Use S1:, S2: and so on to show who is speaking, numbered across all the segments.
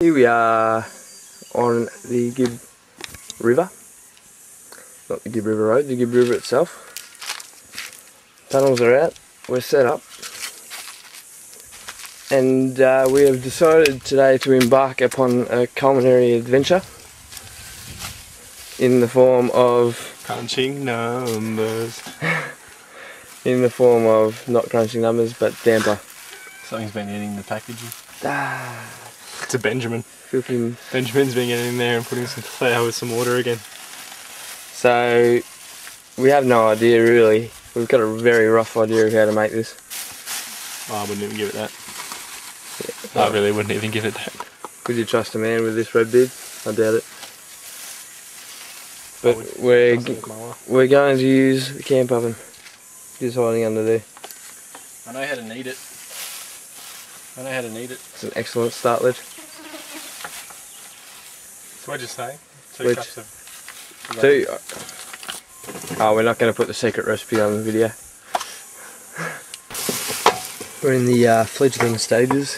S1: Here we are on the Gibb River. Not the Gibb River Road, the Gibb River itself. Tunnels are out, we're set up. And uh, we have decided today to embark upon a culinary adventure in the form of
S2: Crunching numbers.
S1: in the form of not crunching numbers but damper.
S2: Something's been eating the packaging.
S1: Ah,
S2: It's a Benjamin.
S1: filthy
S2: Benjamin's been getting in there and putting some flour with some water again.
S1: So we have no idea really. We've got a very rough idea of how to make this.
S2: Oh, I wouldn't even give it that. I really wouldn't even give it that.
S1: Could you trust a man with this red beard? I doubt it. But
S2: would
S1: we're
S2: trust it with my life.
S1: we're going to use the camp oven. Just hiding under there.
S2: I know how to knead it. I know how to knead it.
S1: It's an excellent start lid.
S2: So what'd you say? Two
S1: Which-
S2: cups of
S1: Two. Oh, we're not going to put the secret recipe on the video. We're in the uh, fledgling stages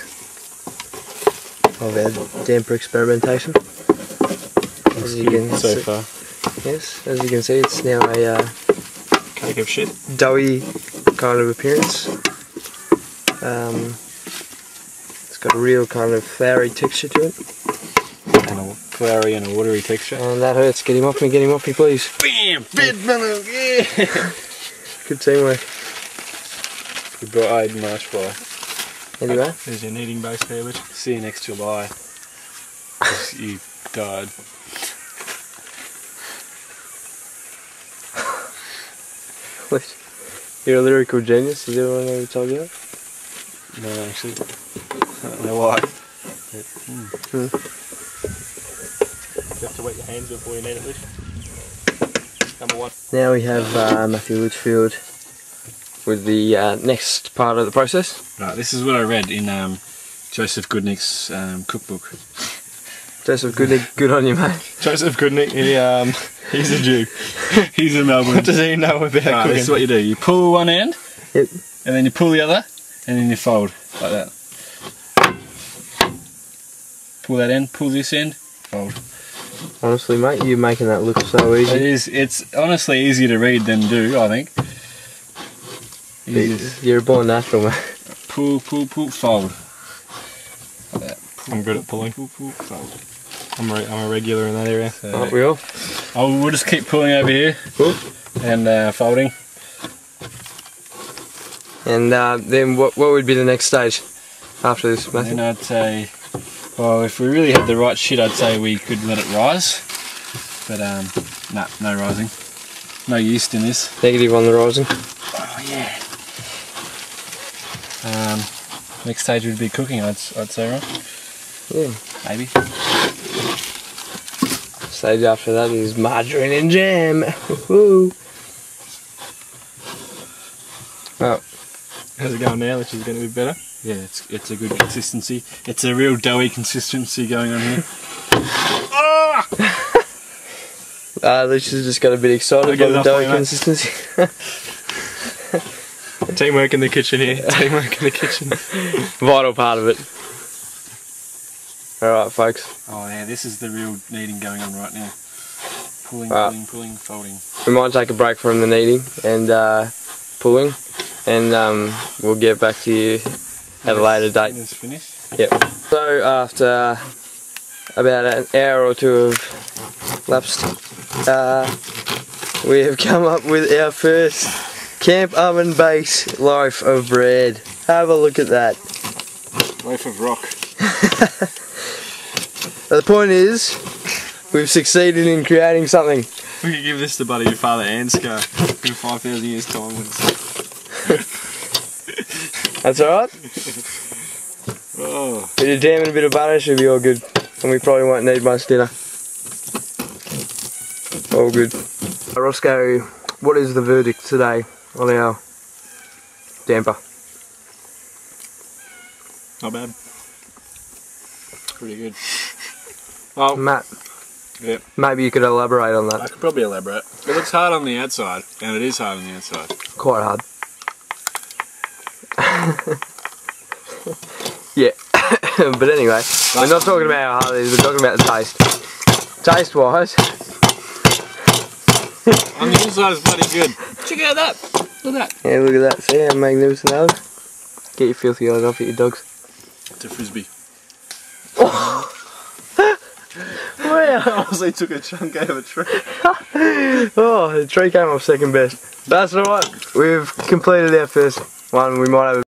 S1: of our damper experimentation. As you can
S2: so
S1: see,
S2: far.
S1: yes, as you can see, it's now a uh,
S2: Cake of shit.
S1: doughy kind of appearance. Um, it's got a real kind of floury texture to it.
S2: And a floury and a watery texture.
S1: And that hurts. Get him off me, get him off me, please.
S2: Bam! Bed mellow, yeah!
S1: Good teamwork.
S2: Goodbye, marshmallow.
S1: Anyway,
S2: There's your kneading base there, which see you next July. you died.
S1: you're a lyrical genius. Has everyone ever told you that?
S2: No, actually. I don't know why. But, hmm. You have to wet your hands before you knead it, Lish. Number one.
S1: Now we have uh, Matthew Litchfield with the uh, next part of the process.
S2: Right, this is what I read in um, Joseph Goodnick's um, cookbook.
S1: Joseph, Goodnick, good on you, mate.
S2: Joseph Goodnick, he, um, he's a Jew. he's in Melbourne.
S1: What does he know about
S2: Right,
S1: cooking?
S2: this is what you do. You pull one end,
S1: Yep.
S2: and then you pull the other, and then you fold, like that. Pull that end, pull this end, fold.
S1: Honestly, mate, you're making that look so easy.
S2: is, it's honestly easier to read than do, I think. Easier.
S1: You're a born natural, mate.
S2: Pull, pull, pull, fold. Like that. I'm good at pulling. Pull, pull, fold. I'm, re- I'm a regular in that area.
S1: Aren't we all?
S2: Oh, we'll just keep pulling over here
S1: Cool.
S2: and uh, folding.
S1: And uh, then what, what would be the next stage after this, Matthew?
S2: And I'd say, well, if we really had the right shit, I'd say we could let it rise. But um, nah, no rising. No yeast in this.
S1: Negative on the rising.
S2: Oh yeah. Um, next stage would be cooking. I'd I'd say right.
S1: Yeah.
S2: Maybe.
S1: Stage after that is margarine and jam. Woo. Well,
S2: How's it going now? Which is going to be better. Yeah, it's it's a good consistency. It's a real doughy consistency going on here. Ah!
S1: uh, Lucia's just got a bit excited
S2: I'll
S1: by the
S2: doughy for
S1: dough
S2: you, mate.
S1: consistency.
S2: Teamwork in the kitchen here. Teamwork in the kitchen.
S1: Vital part of it. Alright, folks.
S2: Oh yeah, this is the real kneading going on right now. Pulling,
S1: Right.
S2: pulling, pulling, folding.
S1: We might take a break from the kneading and uh, pulling, and um, we'll get back to you at a later date.
S2: It's finished.
S1: Yep. So after about an hour or two of lapsed, uh, we have come up with our first camp oven base loaf of bread. Have a look at that.
S2: Loaf of rock.
S1: The point is, we've succeeded in creating something.
S2: We could give this to Buddy, your father Anscar in 5,000 years' time.
S1: That's alright.
S2: Oh,
S1: jam and a bit of butter should be all good. And we probably won't need much dinner. All good. Uh, Roscoe, what is the verdict today on our damper?
S2: not bad. Pretty good. Well,
S1: Matt,
S2: yeah,
S1: maybe you could elaborate on that.
S2: I could probably elaborate. It looks hard on the outside, and it is hard on the outside.
S1: Quite hard. Yeah. but anyway, we're not talking about how hard it is, we're talking about the taste. Taste wise,
S2: On the inside is bloody good. Check out that. Look at that.
S1: yeah, look at that. See how magnificent that is? Get your filthy eyes off at your dogs.
S2: It's a frisbee. Oh.
S1: Wow.
S2: Honestly took a chunk out of a tree.
S1: Oh, the tree came off second best. That's alright. We've completed our first one. We might have a